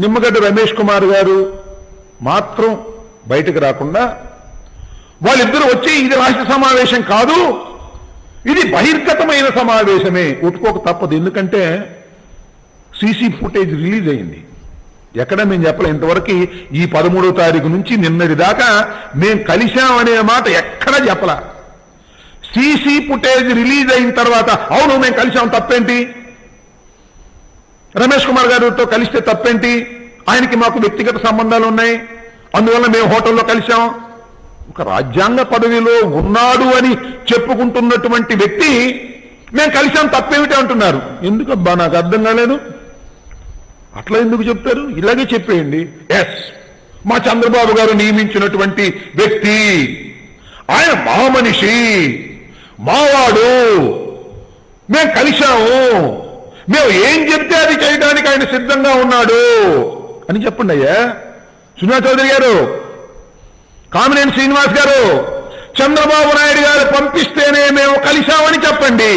నిమ్మగడ్డ రమేష్ కుమార్ గారు మాత్రం బయటకు రాకుండా వాళ్ళిద్దరూ వచ్చి ఇది రాష్ట్ర సమావేశం కాదు ఇది బహిర్గతమైన సమావేశమే. ఒప్పుకోక తప్పదు. ఎందుకంటే సీసీ ఫుటేజ్ రిలీజ్ అయింది. ఎక్కడ మేము చెప్పలే. ఇంతవరకు ఈ పదమూడో తారీఖు నుంచి నిన్నటి దాకా మేము కలిశామనే మాట ఎక్కడ చెప్పలా. సీసీ ఫుటేజ్ రిలీజ్ అయిన తర్వాత అవును మేము కలిశాం. తప్పేంటి? రమేష్ కుమార్ గారితో కలిస్తే తప్పేంటి? ఆయనకి మాకు వ్యక్తిగత సంబంధాలు ఉన్నాయి. అందువల్ల మేము హోటల్లో కలిశాం. ఒక రాజ్యాంగ పదవిలో ఉన్నాడు అని చెప్పుకుంటున్నటువంటి వ్యక్తి మేము కలిశాం తప్పేమిటి అంటున్నారు. ఎందుకబ్బా నాకు అర్థం కాలేదు. అట్లా ఎందుకు చెప్తారు? ఇలాగే చెప్పేయండి. ఎస్ మా చంద్రబాబు గారు నియమించినటువంటి వ్యక్తి. ఆయన మా మనిషి మావాడు. మేము కలిశాము. మేము ఏం చెప్తే అది చేయడానికి ఆయన సిద్ధంగా ఉన్నాడు అని చెప్పండి అయ్యా. సునా చౌదరి గారు కామినేని శ్రీనివాస్ గారు చంద్రబాబు నాయుడు గారు పంపిస్తేనే మేము కలిశామని చెప్పండి.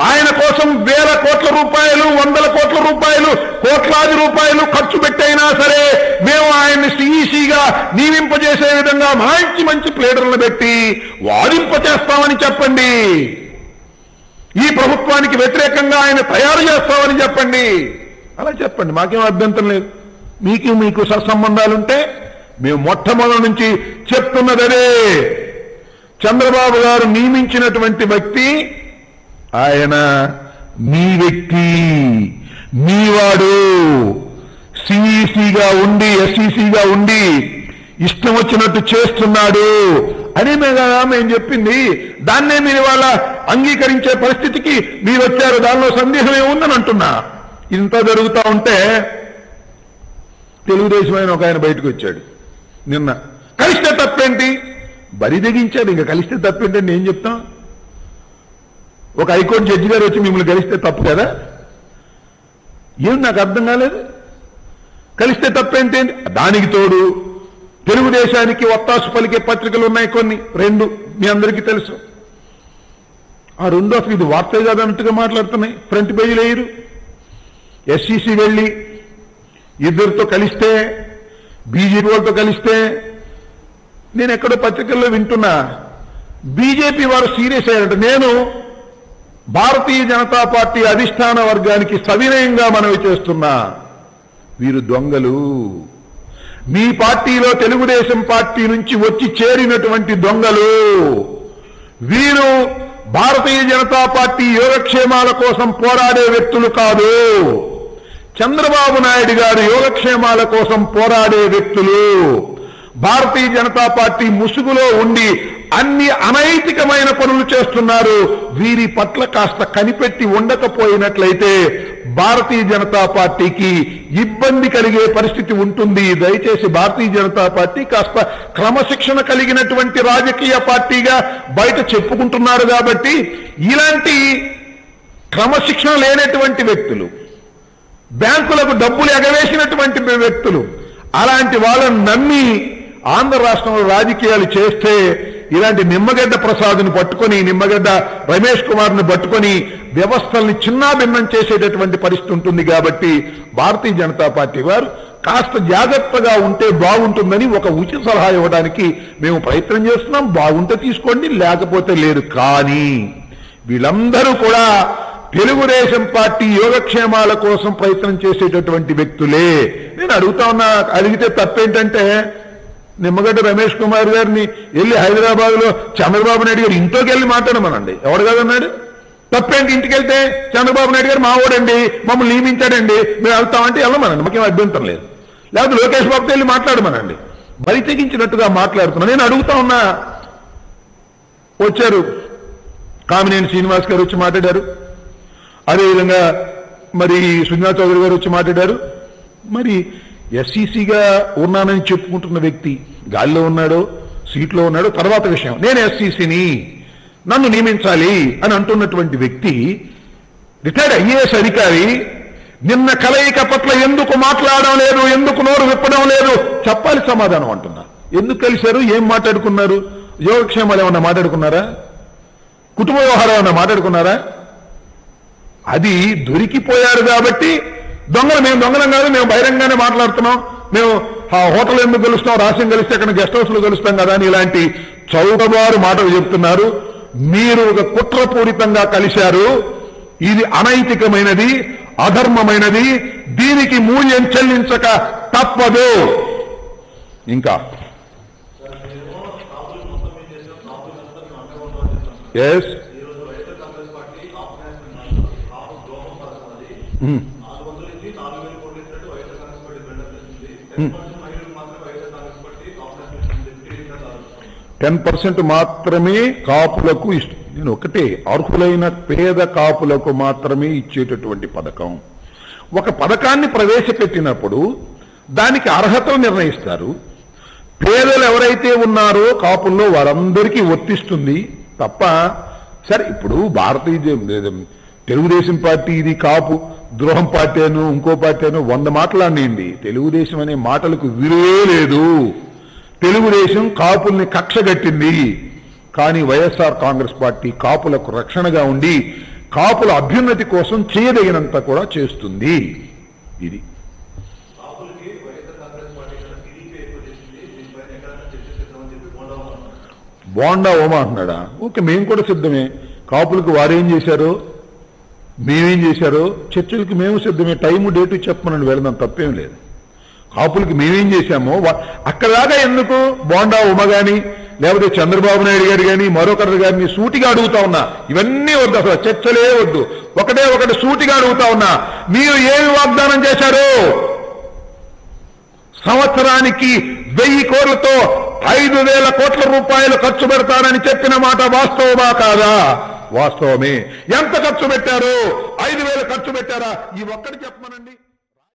ఆయన కోసం వేల కోట్ల రూపాయలు వందల కోట్ల రూపాయలు కోట్లాది రూపాయలు ఖర్చు పెట్టైనా సరే మేము ఆయన్ని సిఈసిగా నియమింపజేసే విధంగా మంచి మంచి ప్లేడర్లను పెట్టి వాదింపచేస్తామని చెప్పండి. ఈ ప్రభుత్వానికి వ్యతిరేకంగా ఆయన తయారు చేస్తామని చెప్పండి. అలా చెప్పండి మాకేం అభ్యంతరం లేదు. మీకు మీకు సత్సంబంధాలుంటే మేము మొట్టమొదటి నుంచి చెప్తున్నది అదే చంద్రబాబు గారు నియమించినటువంటి వ్యక్తి ఆయన మీ వ్యక్తి మీవాడు. సిఈసిగా ఉండి ఎస్ఈసిగా ఉండి ఇష్టం వచ్చినట్టు చేస్తున్నాడు. అని మేము కదా మేము చెప్పింది? దాన్నే మీరు ఇవాళ అంగీకరించే పరిస్థితికి మీరు వచ్చారు దానిలో సందేహం ఏముందని అంటున్నా. ఇంత జరుగుతూ ఉంటే తెలుగుదేశం ఆయన ఒక ఆయన బయటకు వచ్చాడు. నిన్న కలిస్తే తప్పేంటి? బరి తెగించాడు ఇంకా కలిస్తే తప్పేంటి నేను ఏం చెప్తాం. ఒక హైకోర్టు జడ్జి గారు వచ్చి మిమ్మల్ని కలిస్తే తప్పు కదా? ఏం నాకు అర్థం కాలేదు. కలిస్తే తప్పేంటి? దానికి తోడు తెలుగుదేశానికి ఒత్తాసు పలికే పత్రికలు ఉన్నాయి కొన్ని రెండు మీ అందరికీ తెలుసు. ఆ రెండో అసలు ఇది వార్త కాదన్నట్టుగా మాట్లాడుతున్నాయి. ఫ్రంట్ పేజీలు వేయరు. ఎస్సీసీ వెళ్ళి ఇద్దరితో కలిస్తే బీజేపీ వాళ్ళతో కలిస్తే నేను ఎక్కడో పత్రికల్లో వింటున్నా బీజేపీ వారు సీరియస్ అయ్యారంట. నేను భారతీయ జనతా పార్టీ అధిష్టాన వర్గానికి సవినయంగా మనవి చేస్తున్నా. వీరు దొంగలు. మీ పార్టీలో తెలుగుదేశం పార్టీ నుంచి వచ్చి చేరినటువంటి దొంగలు. వీరు భారతీయ జనతా పార్టీ యోగక్షేమాల కోసం పోరాడే వ్యక్తులు కాదు. చంద్రబాబు నాయుడు గారు యోగక్షేమాల కోసం పోరాడే వ్యక్తులు. భారతీయ జనతా పార్టీ ముసుగులో ఉండి అన్ని అనైతికమైన పనులు చేస్తున్నారు. వీరి పట్ల కాస్త కనిపెట్టి ఉండకపోయినట్లయితే భారతీయ జనతా పార్టీకి ఇబ్బంది కలిగే పరిస్థితి ఉంటుంది. దయచేసి భారతీయ జనతా పార్టీ కాస్త క్రమశిక్షణ కలిగినటువంటి రాజకీయ పార్టీగా బయట చెప్పుకుంటున్నారు కాబట్టి ఇలాంటి క్రమశిక్షణ లేనటువంటి వ్యక్తులు బ్యాంకులకు డబ్బులు ఎగవేసినటువంటి వ్యక్తులు అలాంటి వాళ్ళని నమ్మి ఆంధ్ర రాష్ట్రంలో రాజకీయాలు చేస్తే ఇలాంటి నిమ్మగడ్డ ప్రసాద్ని పట్టుకొని నిమ్మగడ్డ రమేష్ కుమార్ని పట్టుకొని వ్యవస్థల్ని చిన్నాభిన్నం చేసేటటువంటి పరిస్థితి ఉంటుంది కాబట్టి భారతీయ జనతా పార్టీ వారు కాస్త జాగ్రత్తగా ఉంటే బాగుంటుందని ఒక ఉచిత సలహా ఇవ్వడానికి మేము ప్రయత్నం చేస్తున్నాం. బాగుంటే తీసుకోండి లేకపోతే లేదు. కానీ వీళ్ళందరూ కూడా తెలుగుదేశం పార్టీ యోగక్షేమాల కోసం ప్రయత్నం చేసేటటువంటి వ్యక్తులే. నేను అడుగుతా ఉన్నా అడిగితే తప్పేంటంటే నిమ్మగడ్డ రమేష్ కుమార్ గారిని వెళ్ళి హైదరాబాద్లో చంద్రబాబు నాయుడు గారు ఇంట్లోకి వెళ్ళి మాట్లాడమనండి. ఎవడు కాదన్నాడు తప్పేంటి ఇంటికి వెళ్తే చంద్రబాబు నాయుడు గారు మావోడండి మమ్మల్ని నియమించాడండి మేము వెళ్తామంటే వెళ్ళమనండి. మాకేం అభ్యంతరం లేదు. లేకపోతే లోకేష్ బాబుతో వెళ్ళి మాట్లాడమనండి. బలి తెగించినట్టుగా మాట్లాడుతున్నా. నేను అడుగుతా ఉన్నా. వచ్చారు. కామినేని శ్రీనివాస్ గారు వచ్చి మాట్లాడారు. అదేవిధంగా మరి సుజనా చౌదరి గారు వచ్చి మాట్లాడారు. మరి ఎస్సీసీగా ఉన్నానని చెప్పుకుంటున్న వ్యక్తి గాలిలో ఉన్నాడో సీట్లో ఉన్నాడో తర్వాత విషయం. నేను ఎస్సీసీని నన్ను నియమించాలి అని అంటున్నటువంటి వ్యక్తి రిటైర్డ్ ఐఏఎస్ అధికారి నిన్న కలయిక పట్ల ఎందుకు మాట్లాడడం లేదు ఎందుకు నోరు విప్పడం లేదు? చెప్పాలి సమాధానం అంటున్నా. ఎందుకు కలిశారు? ఏం మాట్లాడుకున్నారు? యోగక్షేమాలు ఏమన్నా మాట్లాడుకున్నారా? కుటుంబ వ్యవహారం ఏమన్నా మాట్లాడుకున్నారా? అది దొరికిపోయారు కాబట్టి దొంగలు మేము దొంగలం కాదు మేము బహిరంగానే మాట్లాడుతున్నాం. మేము ఆ హోటల్ ఎందుకు కలుస్తాం రాష్ట్రం కలిస్తే అక్కడ గెస్ట్ హౌస్లో కలుస్తాం కదా అని ఇలాంటి చౌకబారు మాటలు చెప్తున్నారు. మీరు ఒక కుట్రపూరితంగా కలిశారు. ఇది అనైతికమైనది అధర్మమైనది. దీనికి మూల్యం చెల్లించక తప్పదు. ఇంకా. Yes hmm. hmm. Ten percent మాత్రమే కాపులకు ఇస్తుంది నేను ఒకటే అర్హులైన పేద కాపులకు మాత్రమే ఇచ్చేటటువంటి పథకం. ఒక పథకాన్ని ప్రవేశపెట్టినప్పుడు దానికి అర్హతలు నిర్ణయిస్తారు. పేదలు ఎవరైతే ఉన్నారో కాపుల్లో వారందరికీ వర్తిస్తుంది తప్ప సరే ఇప్పుడు భారతీయ తెలుగుదేశం పార్టీ ఇది కాపు ద్రోహం పార్టీ అను ఇంకో పార్టీ వంద మాటలు తెలుగుదేశం అనే మాటలకు విలువే లేదు. తెలుగుదేశం కాపుల్ని కక్షగట్టింది. కానీ వైఎస్ఆర్ కాంగ్రెస్ పార్టీ కాపులకు రక్షణగా ఉండి కాపుల అభ్యున్నతి కోసం చేయదగినంత కూడా చేస్తుంది. ఇది. బోండా ఓమా అంటున్నాడా ఓకే మేము కూడా సిద్ధమే. కాపులకు వారేం చేశారు? మేమేం చేశారో? చర్చలకి మేము సిద్ధమే. టైము డేటు చెప్పమని వెళదాం తప్పేం లేదు. కాపులకి మేమేం చేశామో అక్కడదాకా ఎందుకు? బోండా ఉమ గాని లేకపోతే చంద్రబాబు నాయుడు గారు కానీ మరొకరు గారిని సూటిగా అడుగుతా ఉన్నా. ఇవన్నీ వద్దు అసలు చర్చలే వద్దు. ఒకటే ఒకటి సూటిగా అడుగుతా ఉన్నా. మీరు ఏమి వాగ్దానం చేశారు? సంవత్సరానికి వెయ్యి కోట్లతో ఐదు వేల కోట్ల రూపాయలు ఖర్చు పెడతానని చెప్పిన మాట వాస్తవమా కాదా? వాస్తవమే. ఎంత ఖర్చు పెట్టారు? ఐదు వేలు ఖర్చు పెట్టారా? ఈ ఒక్కటి చెప్పమనండి.